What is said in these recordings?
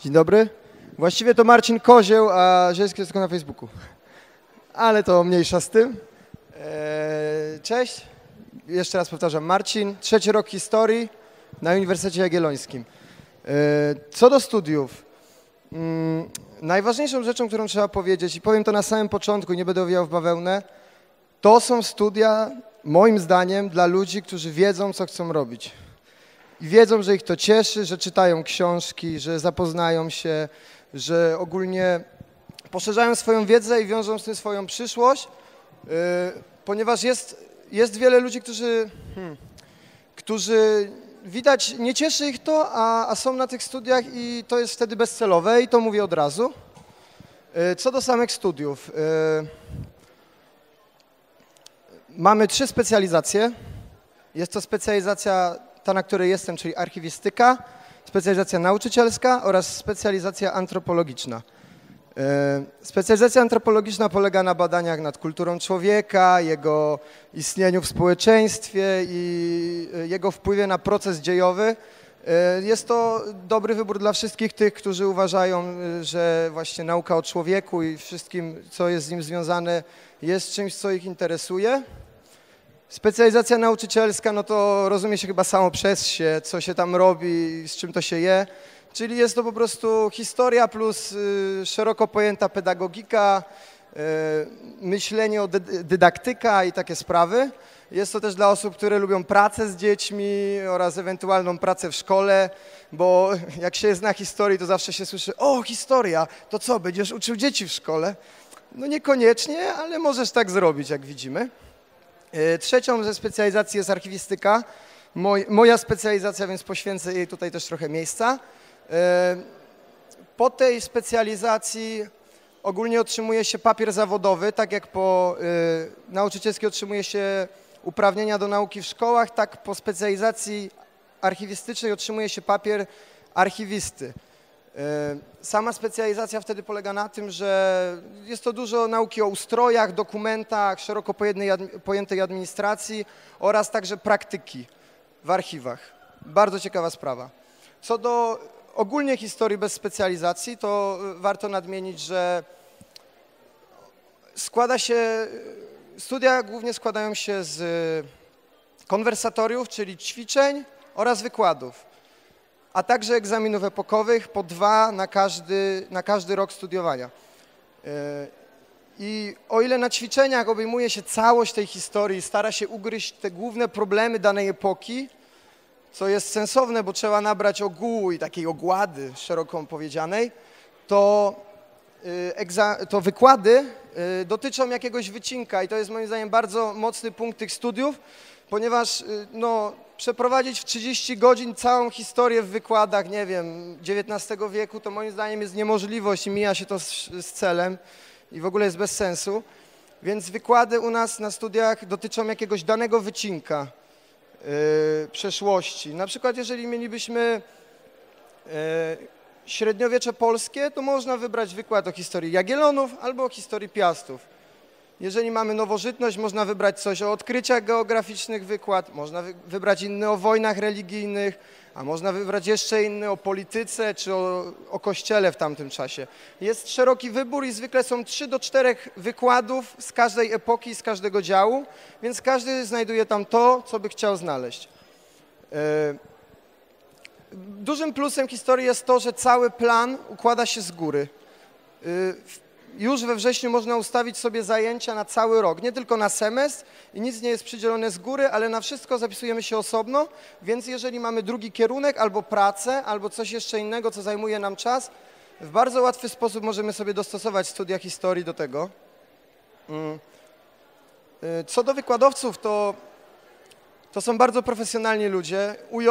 Dzień dobry. Właściwie to Marcin Kozieł, a Zielski jest tylko na Facebooku. Ale to mniejsza z tym. Eee, Cześć. Jeszcze raz powtarzam. Marcin, trzeci rok historii na Uniwersytecie Jagiellońskim. Eee, Co do studiów. Mm, Najważniejszą rzeczą, którą trzeba powiedzieć, i powiem to na samym początku, nie będę owijał w bawełnę, to są studia, moim zdaniem, dla ludzi, którzy wiedzą, co chcą robić. I wiedzą, że ich to cieszy, że czytają książki, że zapoznają się, że ogólnie poszerzają swoją wiedzę i wiążą z tym swoją przyszłość, yy, ponieważ jest, jest wiele ludzi, którzy, hmm, którzy widać, nie cieszy ich to, a, a są na tych studiach i to jest wtedy bezcelowe i to mówię od razu. Yy, Co do samych studiów. yy, Mamy trzy specjalizacje. Jest to specjalizacja ta, na której jestem, czyli archiwistyka, specjalizacja nauczycielska oraz specjalizacja antropologiczna. E, Specjalizacja antropologiczna polega na badaniach nad kulturą człowieka, jego istnieniu w społeczeństwie i e, jego wpływie na proces dziejowy. E, Jest to dobry wybór dla wszystkich tych, którzy uważają, że właśnie nauka o człowieku i wszystkim, co jest z nim związane, jest czymś, co ich interesuje. Specjalizacja nauczycielska, no to rozumie się chyba samo przez się, co się tam robi, z czym to się je. Czyli jest to po prostu historia plus y, szeroko pojęta pedagogika, y, myślenie o dy, dydaktyka i takie sprawy. Jest to też dla osób, które lubią pracę z dziećmi oraz ewentualną pracę w szkole, bo jak się zna historii, to zawsze się słyszy, o historia, to co, będziesz uczył dzieci w szkole? No niekoniecznie, ale możesz tak zrobić, jak widzimy. E, Trzecią ze specjalizacji jest archiwistyka. Moj, moja specjalizacja, więc poświęcę jej tutaj też trochę miejsca. E, Po tej specjalizacji ogólnie otrzymuje się papier zawodowy, tak jak po e, nauczycielskiej otrzymuje się uprawnienia do nauki w szkołach, tak po specjalizacji archiwistycznej otrzymuje się papier archiwisty. E, Sama specjalizacja wtedy polega na tym, że jest to dużo nauki o ustrojach, dokumentach, szeroko pojętej admi- pojętej administracji oraz także praktyki w archiwach. Bardzo ciekawa sprawa. Co do ogólnie historii bez specjalizacji, to y, warto nadmienić, że składa się, studia głównie składają się z konwersatoriów, czyli ćwiczeń oraz wykładów a także egzaminów epokowych, po dwa na każdy, na każdy rok studiowania. E, I o ile na ćwiczeniach obejmuje się całość tej historii, stara się ugryźć te główne problemy danej epoki, co jest sensowne, bo trzeba nabrać ogółu i takiej ogłady szeroko powiedzianej, to, y, to wykłady y, dotyczą jakiegoś wycinka i to jest moim zdaniem bardzo mocny punkt tych studiów, ponieważ y, no, przeprowadzić w 30 godzin całą historię w wykładach, nie wiem, XIX wieku, to moim zdaniem jest niemożliwość i mija się to z, z celem i w ogóle jest bez sensu. Więc wykłady u nas na studiach dotyczą jakiegoś danego wycinka y, przeszłości. Na przykład jeżeli mielibyśmy y, średniowiecze polskie, to można wybrać wykład o historii Jagiellonów albo o historii Piastów. Jeżeli mamy nowożytność, można wybrać coś o odkryciach geograficznych wykład, można wy- wybrać inny o wojnach religijnych, a można wybrać jeszcze inny o polityce czy o, o kościele w tamtym czasie. Jest szeroki wybór i zwykle są 3 do 4 wykładów z każdej epoki, z każdego działu, więc każdy znajduje tam to, co by chciał znaleźć. E, Dużym plusem historii jest to, że cały plan układa się z góry. Y, w- Już we wrześniu można ustawić sobie zajęcia na cały rok, nie tylko na semestr i nic nie jest przydzielone z góry, ale na wszystko zapisujemy się osobno, więc jeżeli mamy drugi kierunek albo pracę, albo coś jeszcze innego, co zajmuje nam czas, w bardzo łatwy sposób możemy sobie dostosować studia historii do tego. Mm. Y, Co do wykładowców, to to są bardzo profesjonalni ludzie. UJ,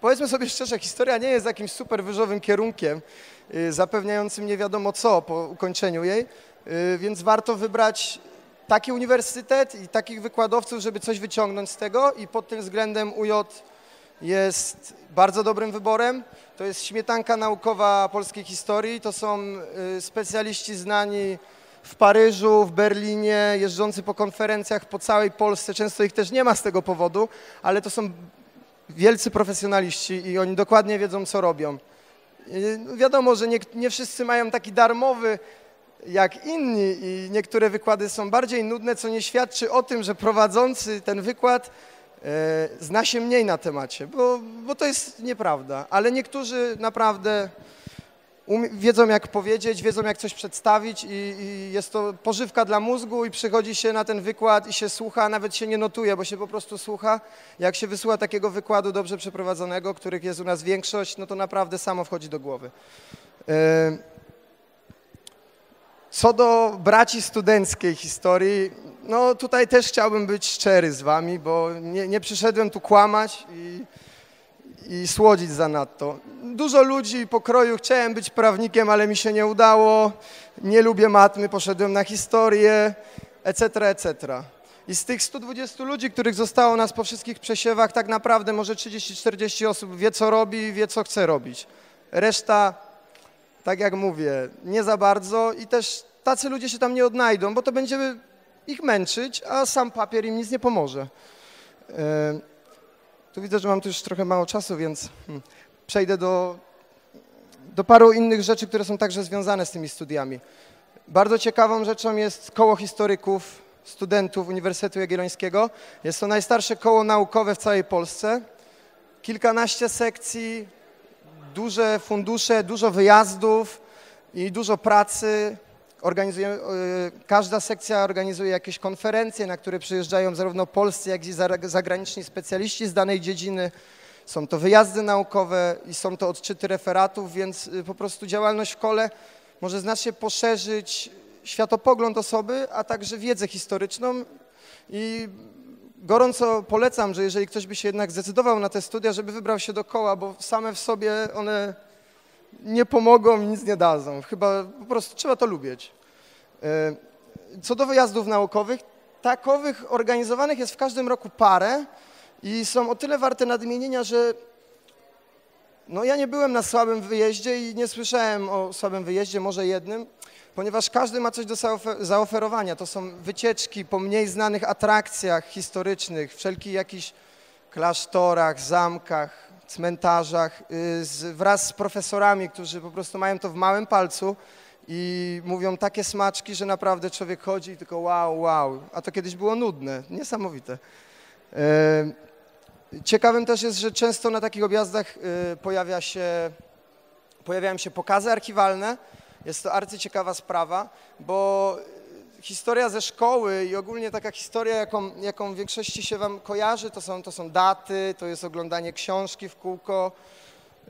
powiedzmy sobie szczerze, historia nie jest jakimś super wyżowym kierunkiem, y, zapewniającym nie wiadomo co po ukończeniu jej, y, więc warto wybrać taki uniwersytet i takich wykładowców, żeby coś wyciągnąć z tego i pod tym względem UJ jest bardzo dobrym wyborem. To jest śmietanka naukowa polskiej historii, to są y, specjaliści znani w Paryżu, w Berlinie, jeżdżący po konferencjach po całej Polsce. Często ich też nie ma z tego powodu, ale to są wielcy profesjonaliści i oni dokładnie wiedzą, co robią. No Wiadomo, że nie, nie wszyscy mają taki darmowy jak inni i niektóre wykłady są bardziej nudne, co nie świadczy o tym, że prowadzący ten wykład e, zna się mniej na temacie, bo, bo to jest nieprawda. Ale niektórzy naprawdę wiedzą jak powiedzieć, wiedzą jak coś przedstawić i, i jest to pożywka dla mózgu i przychodzi się na ten wykład i się słucha, nawet się nie notuje, bo się po prostu słucha. Jak się wysłucha takiego wykładu dobrze przeprowadzonego, których jest u nas większość, no to naprawdę samo wchodzi do głowy. E, Co do braci studenckiej historii, no tutaj też chciałbym być szczery z wami, bo nie, nie przyszedłem tu kłamać i, i słodzić zanadto. Dużo ludzi pokroju, chciałem być prawnikiem, ale mi się nie udało, nie lubię matmy, poszedłem na historię, etc., etc. I z tych 120 ludzi, których zostało nas po wszystkich przesiewach, tak naprawdę może 30-40 osób wie, co robi, wie, co chce robić. Reszta tak jak mówię, nie za bardzo i też tacy ludzie się tam nie odnajdą, bo to będzie ich męczyć, a sam papier im nic nie pomoże. Tu widzę, że mam tu już trochę mało czasu, więc hmm, przejdę do, do paru innych rzeczy, które są także związane z tymi studiami. Bardzo ciekawą rzeczą jest koło historyków, studentów Uniwersytetu Jagiellońskiego. Jest to najstarsze koło naukowe w całej Polsce. Kilkanaście sekcji, duże fundusze, dużo wyjazdów i dużo pracy. Organizuje, y, każda sekcja organizuje jakieś konferencje, na które przyjeżdżają zarówno polscy, jak i za- zagraniczni specjaliści z danej dziedziny. Są to wyjazdy naukowe i są to odczyty referatów, więc y, po prostu działalność w kole może znacznie poszerzyć światopogląd osoby, a także wiedzę historyczną i gorąco polecam, że jeżeli ktoś by się jednak zdecydował na te studia, żeby wybrał się do koła, bo same w sobie one nie pomogą i nic nie dadzą. Chyba po prostu trzeba to lubić. E, Co do wyjazdów naukowych, takowych organizowanych jest w każdym roku parę i są o tyle warte nadmienienia, że no ja nie byłem na słabym wyjeździe i nie słyszałem o słabym wyjeździe, może jednym, ponieważ każdy ma coś do zaofe- zaoferowania. To są wycieczki po mniej znanych atrakcjach historycznych, wszelkich jakichś klasztorach, zamkach, cmentarzach, y, z, wraz z profesorami, którzy po prostu mają to w małym palcu i mówią takie smaczki, że naprawdę człowiek chodzi i tylko wow, wow. A to kiedyś było nudne, niesamowite. E, Ciekawym też jest, że często na takich objazdach y, pojawia się, pojawiają się pokazy archiwalne. Jest to arcyciekawa sprawa, bo historia ze szkoły i ogólnie taka historia, jaką, jaką w większości się wam kojarzy, to są, to są daty, to jest oglądanie książki w kółko.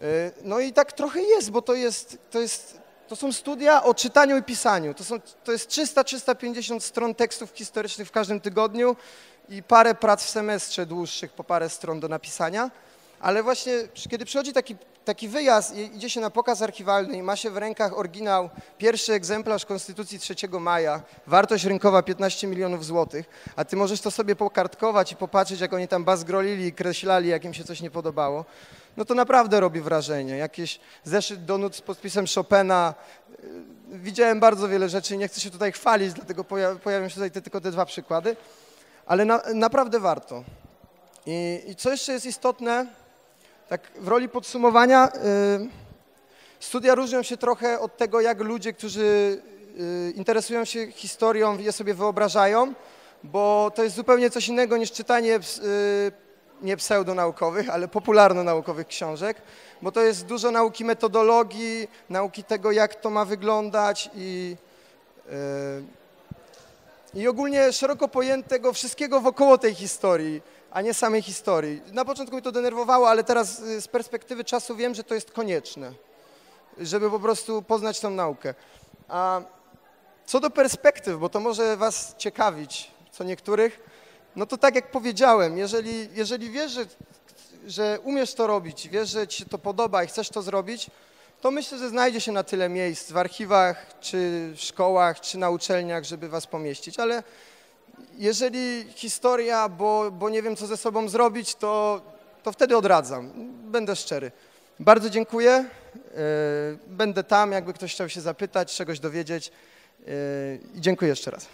Y, No i tak trochę jest, bo to jest, to jest, to są studia o czytaniu i pisaniu. To, są, to jest 300-350 stron tekstów historycznych w każdym tygodniu i parę prac w semestrze dłuższych, po parę stron do napisania. Ale właśnie kiedy przychodzi taki, taki wyjazd idzie się na pokaz archiwalny i ma się w rękach oryginał, pierwszy egzemplarz Konstytucji 3 maja, wartość rynkowa 15 milionów złotych, a ty możesz to sobie pokartkować i popatrzeć, jak oni tam bazgrolili i kreślali, jak im się coś nie podobało, no to naprawdę robi wrażenie. Jakieś zeszyt do nut z podpisem Chopina. Yy, Widziałem bardzo wiele rzeczy i nie chcę się tutaj chwalić, dlatego poja- pojawią się tutaj te, tylko te dwa przykłady, ale na, naprawdę warto. I, I co jeszcze jest istotne, tak w roli podsumowania, y, studia różnią się trochę od tego, jak ludzie, którzy y, interesują się historią, je sobie wyobrażają, bo to jest zupełnie coś innego niż czytanie y, nie pseudonaukowych, ale popularno-naukowych książek, bo to jest dużo nauki metodologii, nauki tego, jak to ma wyglądać i, i ogólnie szeroko pojętego wszystkiego wokoło tej historii, a nie samej historii. Na początku mnie to denerwowało, ale teraz y, z perspektywy czasu wiem, że to jest konieczne, żeby po prostu poznać tą naukę. A co do perspektyw, bo to może Was ciekawić, co niektórych, no to tak jak powiedziałem, jeżeli, jeżeli wiesz, że, że umiesz to robić, wiesz, że Ci się to podoba i chcesz to zrobić, to myślę, że znajdzie się na tyle miejsc w archiwach, czy w szkołach, czy na uczelniach, żeby Was pomieścić, ale jeżeli historia, bo, bo nie wiem, co ze sobą zrobić, to, to wtedy odradzam. Będę szczery. Bardzo dziękuję. E, Będę tam, jakby ktoś chciał się zapytać, czegoś dowiedzieć. E, I dziękuję jeszcze raz.